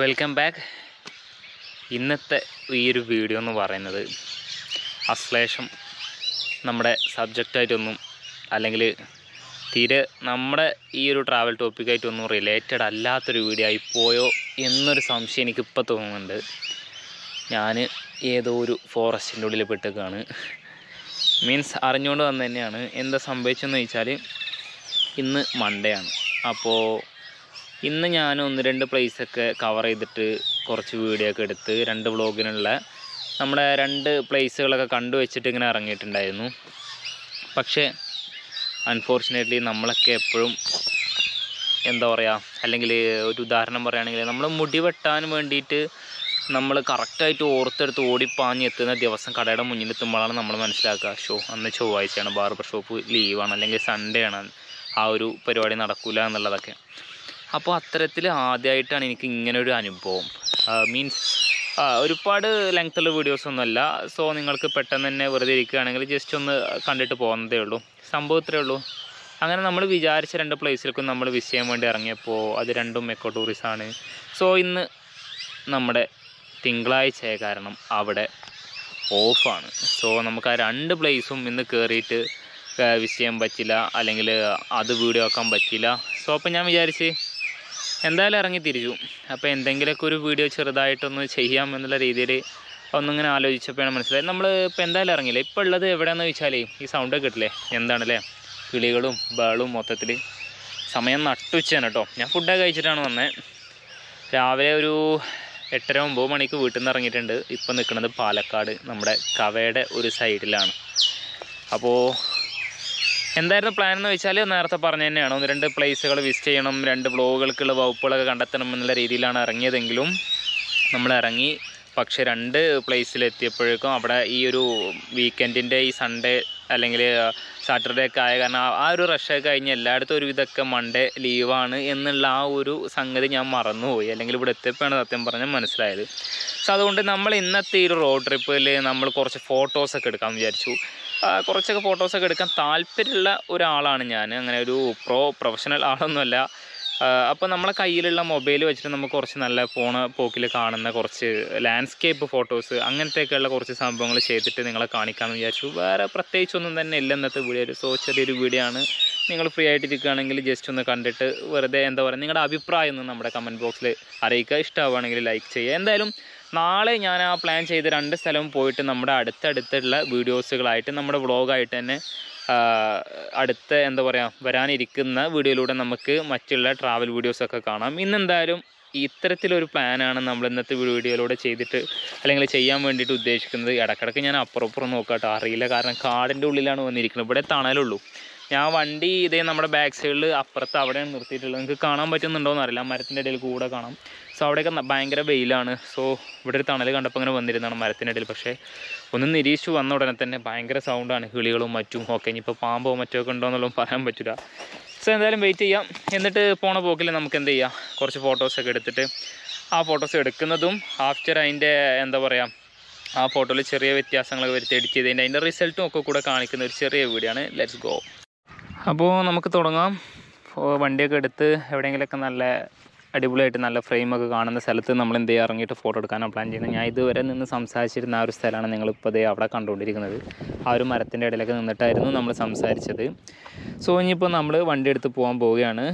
Welcome back ഇന്നത്തെ ഈ ഒരു വീഡിയോ എന്ന് പറയുന്നത് അശ്ലേഷം നമ്മുടെ സബ്ജക്റ്റായിട്ടൊന്നും അല്ലെങ്കിൽ തീരെ നമ്മുടെ ഈ ഒരു ട്രാവൽ ടോപ്പിക്കായിട്ടൊന്നും റിലേറ്റഡ് അല്ലാത്തൊരു വീഡിയോ ആയിപ്പോയോ എന്നൊരു സംശയം എനിക്കിപ്പോൾ തോന്നുന്നുണ്ട്. ഞാൻ ഏതോ ഒരു ഫോറസ്റ്റിന്റെ ഉള്ളിൽ പെട്ടേക്കാണ് മീൻസ് അറിഞ്ഞുകൊണ്ട് വന്നു തന്നെയാണ് എന്താ സംഭവിച്ചതെന്ന് ചോദിച്ചാൽ ഇന്ന് മൺഡേ ആണ്. അപ്പോൾ ഇന്ന് ഞാൻ ഒന്ന് രണ്ട് പ്ലേസൊക്കെ കവർ ചെയ്തിട്ട് കുറച്ച് വീഡിയോ ഒക്കെ എടുത്ത് രണ്ട് വ്ളോഗിനുള്ള നമ്മുടെ രണ്ട് പ്ലേസുകളൊക്കെ കണ്ടു വെച്ചിട്ട് ഇങ്ങനെ ഇറങ്ങിയിട്ടുണ്ടായിരുന്നു. പക്ഷേ അൺഫോർച്ചുനേറ്റ്ലി നമ്മളൊക്കെ എപ്പോഴും എന്താ പറയുക അല്ലെങ്കിൽ ഒരു ഉദാഹരണം പറയുകയാണെങ്കിൽ നമ്മൾ മുടി വെട്ടാൻ വേണ്ടിയിട്ട് നമ്മൾ കറക്റ്റായിട്ട് ഓർത്തെടുത്ത് ഓടിപ്പാഞ്ഞ് എത്തുന്ന ദിവസം കടയുടെ മുന്നിൽ എത്തുമ്പോഴാണ് നമ്മൾ മനസ്സിലാക്കുക ഷോ അന്ന് ചൊവ്വാഴ്ചയാണ് ബാർബർ ഷോപ്പ് ലീവാണ് അല്ലെങ്കിൽ സൺഡേ ആണ് ആ ഒരു പരിപാടി നടക്കില്ല എന്നുള്ളതൊക്കെ. അപ്പോൾ അത്തരത്തിൽ ആദ്യമായിട്ടാണ് എനിക്ക് ഇങ്ങനെ ഒരു അനുഭവം മീൻസ് ഒരുപാട് ലെങ്ത്തുള്ള വീഡിയോസ് ഒന്നുമല്ല. സോ നിങ്ങൾക്ക് പെട്ടെന്ന് തന്നെ വെറുതെ ഇരിക്കുകയാണെങ്കിൽ ജസ്റ്റ് ഒന്ന് കണ്ടിട്ട് പോകുന്നതേ ഉള്ളൂ. സംഭവം ഇത്രയേ ഉള്ളൂ. അങ്ങനെ നമ്മൾ വിചാരിച്ച രണ്ട് പ്ലേസിലേക്കും നമ്മൾ വിസ് ചെയ്യാൻ വേണ്ടി ഇറങ്ങിയപ്പോൾ അത് രണ്ടും എക്കോ ടൂറിസമാണ് സോ ഇന്ന് നമ്മുടെ തിങ്കളാഴ്ചയായ കാരണം അവിടെ ഓഫാണ് സോ നമുക്ക് ആ രണ്ട് പ്ലേസും ഇന്ന് കയറിയിട്ട് വിസ് ചെയ്യാൻ പറ്റില്ല. അല്ലെങ്കിൽ അത് വീഡിയോ ആക്കാൻ പറ്റില്ല. സോ അപ്പം ഞാൻ വിചാരിച്ച് എന്തായാലും ഇറങ്ങി തിരിച്ചു അപ്പോൾ എന്തെങ്കിലുമൊക്കെ ഒരു വീഡിയോ ചെറുതായിട്ടൊന്ന് ചെയ്യാം എന്നുള്ള രീതിയിൽ ഒന്നിങ്ങനെ ആലോചിച്ചപ്പോഴാണ് മനസ്സിലായത്. നമ്മൾ ഇപ്പോൾ എന്തായാലും ഇറങ്ങില്ല ഇപ്പോൾ ഉള്ളത് എവിടെയാണെന്ന് വെച്ചാലേ ഈ സൗണ്ട് കിട്ടില്ലേ? എന്താണല്ലേ? കിളികളും ബേളും മൊത്തത്തിൽ സമയം നട്ടുച്ചയാണ് കേട്ടോ. ഞാൻ ഫുഡൊക്കെ കഴിച്ചിട്ടാണ് വന്നത് രാവിലെ ഒരു എട്ടര ഒമ്പത് മണിക്ക് വീട്ടിൽ നിന്ന് ഇറങ്ങിയിട്ടുണ്ട്. ഇപ്പം നിൽക്കുന്നത് പാലക്കാട് നമ്മുടെ കവയുടെ ഒരു സൈഡിലാണ് അപ്പോൾ എന്തായിരുന്നു പ്ലാൻ എന്ന് വെച്ചാൽ നേരത്തെ പറഞ്ഞ തന്നെയാണ്. ഒന്ന് രണ്ട് പ്ലേസുകൾ വിസിറ്റ് ചെയ്യണം രണ്ട് വ്ളോഗുകൾക്കുള്ള വകുപ്പുകളൊക്കെ കണ്ടെത്തണം എന്നുള്ള രീതിയിലാണ് ഇറങ്ങിയതെങ്കിലും നമ്മൾ ഇറങ്ങി. പക്ഷേ രണ്ട് പ്ലേസിലെത്തിയപ്പോഴേക്കും അവിടെ ഈ ഒരു വീക്കെൻഡിന്റെ ഈ സൺഡേ അല്ലെങ്കിൽ സാറ്റർഡേ ഒക്കെ ആയ കാരണം ആ ഒരു റഷൊക്കെ കഴിഞ്ഞ് എല്ലായിടത്തും ഒരു ഇതൊക്കെ മൺഡേ ലീവാണ് എന്നുള്ള ആ ഒരു സംഗതി ഞാൻ മറന്നുപോയി. അല്ലെങ്കിൽ ഇവിടെ എത്തിയപ്പോഴാണ് സത്യം പറഞ്ഞാൽ മനസ്സിലായത്. സോ അതുകൊണ്ട് നമ്മൾ ഇന്നത്തെ ഈ ഒരു റോഡ് ട്രിപ്പിൽ നമ്മൾ കുറച്ച് ഫോട്ടോസൊക്കെ എടുക്കാമെന്ന് വിചാരിച്ചു. കുറച്ചൊക്കെ ഫോട്ടോസൊക്കെ എടുക്കാൻ താല്പര്യമുള്ള ഒരാളാണ് ഞാൻ. അങ്ങനെ ഒരു പ്രോ പ്രൊഫഷണൽ ആളൊന്നുമല്ല. അപ്പോൾ നമ്മളെ കയ്യിലുള്ള മൊബൈൽ വെച്ചിട്ട് നമുക്ക് കുറച്ച് നല്ല ഫോൺ പോക്കിൽ കാണുന്ന കുറച്ച് ലാൻഡ്സ്കേപ്പ് ഫോട്ടോസ് അങ്ങനത്തെയൊക്കെയുള്ള കുറച്ച് സംഭവങ്ങൾ ചെയ്തിട്ട് നിങ്ങളെ കാണിക്കാമെന്ന് വിചാരിച്ചു. വേറെ പ്രത്യേകിച്ചൊന്നും തന്നെ ഇല്ല ഇന്നത്തെ വീഡിയോ സോ ചെറിയൊരു വീഡിയോ ആണ്. നിങ്ങൾ ഫ്രീ ആയിട്ടിരിക്കുകയാണെങ്കിൽ ജസ്റ്റ് ഒന്ന് കണ്ടിട്ട് വെറുതെ എന്താ പറയുക നിങ്ങളുടെ അഭിപ്രായം ഒന്ന് നമ്മുടെ കമന്റ് ബോക്സിൽ അറിയിക്കുക. ഇഷ്ടമാവുകയാണെങ്കിൽ ലൈക്ക് ചെയ്യുക. എന്തായാലും നാളെ ഞാൻ ആ പ്ലാൻ ചെയ്ത രണ്ട് സ്ഥലവും പോയിട്ട് നമ്മുടെ അടുത്തടുത്തുള്ള വീഡിയോസുകളായിട്ട് നമ്മുടെ വ്ളോഗായിട്ട് തന്നെ അടുത്ത എന്താ പറയുക വരാനിരിക്കുന്ന വീഡിയോയിലൂടെ നമുക്ക് മറ്റുള്ള ട്രാവൽ വീഡിയോസൊക്കെ കാണാം. ഇന്നെന്തായാലും ഇത്തരത്തിലൊരു പ്ലാനാണ് നമ്മൾ ഇന്നത്തെ വീഡിയോയിലൂടെ ചെയ്തിട്ട് അല്ലെങ്കിൽ ചെയ്യാൻ വേണ്ടിയിട്ട് ഉദ്ദേശിക്കുന്നത്. ഇടക്കിടക്ക് ഞാൻ അപ്പുറം അപ്പുറം നോക്കാട്ടോ. അറിയില്ല കാരണം കാടിന്റെ ഉള്ളിലാണ് വന്നിരിക്കുന്നത്. ഇവിടെ തണലുള്ളൂ. ഞാൻ വണ്ടി ഇതേ നമ്മുടെ ബാക്ക് സൈഡിൽ അപ്പുറത്ത് അവിടെയാണ് നിർത്തിയിട്ടുള്ളത്. നിങ്ങൾക്ക് കാണാൻ പറ്റുന്നുണ്ടോ എന്നറിയില്ല. മരത്തിന്റെ ഇടയിൽ കൂടെ കാണാം. സോ അവിടെയൊക്കെ ഭയങ്കര വെയിലാണ്. സോ ഇവിടെ ഒരു തണൽ കണ്ടപ്പോൾ അങ്ങനെ വന്നിരുന്നതാണ് മരത്തിന്റെ ഇടയിൽ. പക്ഷേ ഒന്ന് നിരീക്ഷിച്ച് വന്ന ഉടനെ തന്നെ ഭയങ്കര സൗണ്ടാണ് കിളികളും മറ്റും ഒക്കെ. ഇനിയിപ്പോൾ പാമ്പോ മറ്റോ ഒക്കെ ഉണ്ടോ എന്നുള്ളത് പറയാൻ പറ്റില്ല സോ എന്തായാലും വെയിറ്റ് ചെയ്യാം. എന്നിട്ട് പോണ പോക്കിൽ നമുക്ക് എന്ത് ചെയ്യാം? കുറച്ച് ഫോട്ടോസൊക്കെ എടുത്തിട്ട് ആ ഫോട്ടോസ് എടുക്കുന്നതും ആഫ്റ്റർ അതിന്റെ എന്താ പറയുക ആ ഫോട്ടോയിൽ ചെറിയ വ്യത്യാസങ്ങളൊക്കെ വരുത്തി എഡിറ്റ് ചെയ്തതിന്റെ അതിന്റെ റിസൾട്ടും ഒക്കെ കൂടെ കാണിക്കുന്ന ഒരു ചെറിയ വീഡിയോ ആണ്. ലെറ്റ്സ് ഗോ അപ്പോൾ നമുക്ക് തുടങ്ങാം. വണ്ടിയൊക്കെ എടുത്ത് എവിടെയെങ്കിലുമൊക്കെ നല്ല അടിപൊളിയായിട്ട് നല്ല ഫ്രെയിമൊക്കെ കാണുന്ന സ്ഥലത്ത് നമ്മൾ എന്ത് ചെയ്യുക ഇറങ്ങിയിട്ട് ഫോട്ടോ എടുക്കാനാണ് പ്ലാൻ ചെയ്യുന്നത്. ഞാൻ ഇതുവരെ നിന്ന് സംസാരിച്ചിരുന്ന ആ ഒരു സ്ഥലമാണ് നിങ്ങളിപ്പോൾ ഇതേ അവിടെ കണ്ടുകൊണ്ടിരിക്കുന്നത് ആ ഒരു മരത്തിന്റെ ഇടയിലൊക്കെ നിന്നിട്ടായിരുന്നു നമ്മൾ സംസാരിച്ചത്. സോ ഇനിയിപ്പോൾ നമ്മൾ വണ്ടി എടുത്ത് പോകാൻ പോവുകയാണ്.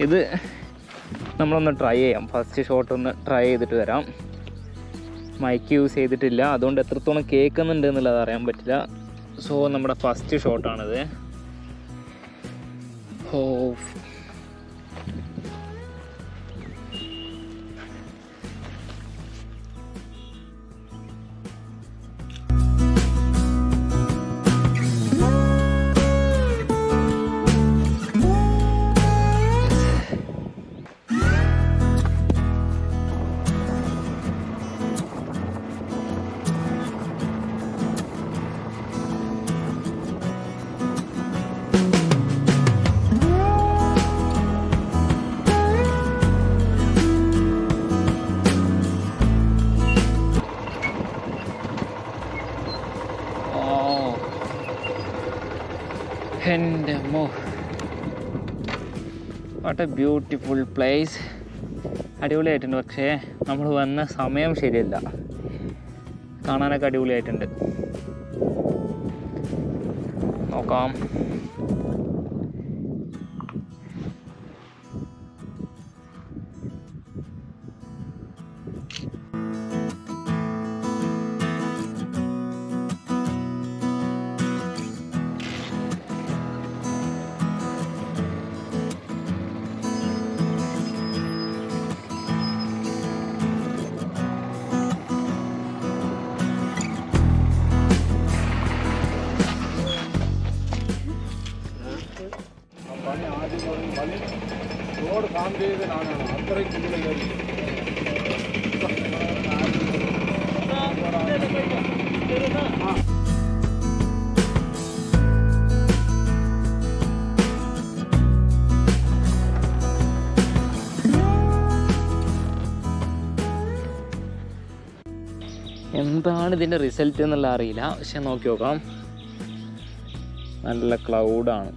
ഇത് നമ്മളൊന്ന് ട്രൈ ചെയ്യാം. ഫസ്റ്റ് ഷോട്ട് ഒന്ന് ട്രൈ ചെയ്തിട്ട് വരാം. മൈക്ക് യൂസ് ചെയ്തിട്ടില്ല. അതുകൊണ്ട് എത്രത്തോളം കേൾക്കുന്നുണ്ട് എന്നുള്ളത് അറിയാൻ പറ്റില്ല. സോ നമ്മുടെ ഫസ്റ്റ് ഷോട്ടാണിത് ഓ എന്റെ അമ്മോ. വാട്ട് എ ബ്യൂട്ടിഫുൾ പ്ലേസ് അടിപൊളിയായിട്ടുണ്ട് പക്ഷേ നമ്മൾ വന്ന സമയം ശരിയല്ല. കാണാനൊക്കെ അടിപൊളിയായിട്ടുണ്ട്. നോക്കാം. എന്താണ് ഇതിന്റെ റിസൾട്ട് എന്നുള്ള അറിയില്ല. പക്ഷെ നോക്കി നോക്കാം. നല്ല ക്ലൗഡാണ്